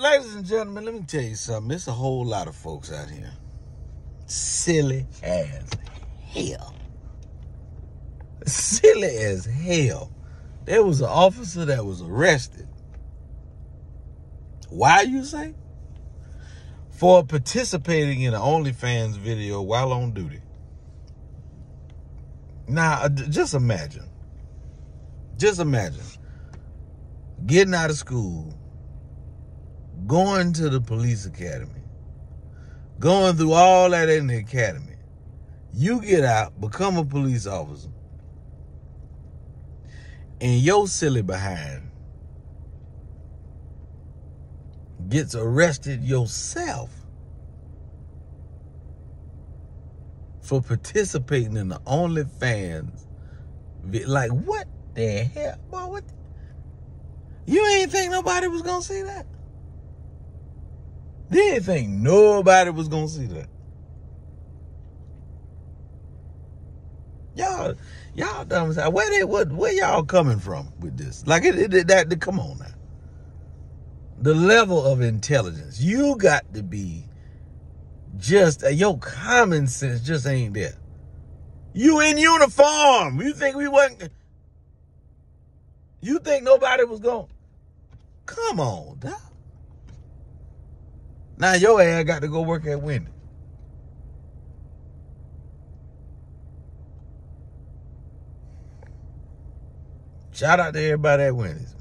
ladies and gentlemen, let me tell you something. It's a whole lot of folks out here. Silly as hell. Silly as hell. There was an officer that was arrested. Why you say? For participating in an OnlyFans video while on duty. Now, uh, just imagine. Just imagine getting out of school, going to the police academy, going through all that in the academy. You get out, become a police officer, and your silly behind gets arrested yourself for participating in the OnlyFans. Like, what the hell? Boy, what? You ain't think nobody was gonna see that? Didn't think nobody was gonna see that. Y'all, y'all dumb as Where they what where y'all coming from with this? Like it, it that come on now. The level of intelligence. You got to be just uh, your common sense just ain't there. You in uniform. You think we wasn't you think nobody was going? Come on, dog. Now your ass got to go work at Wendy. Shout out to everybody at Wendy's.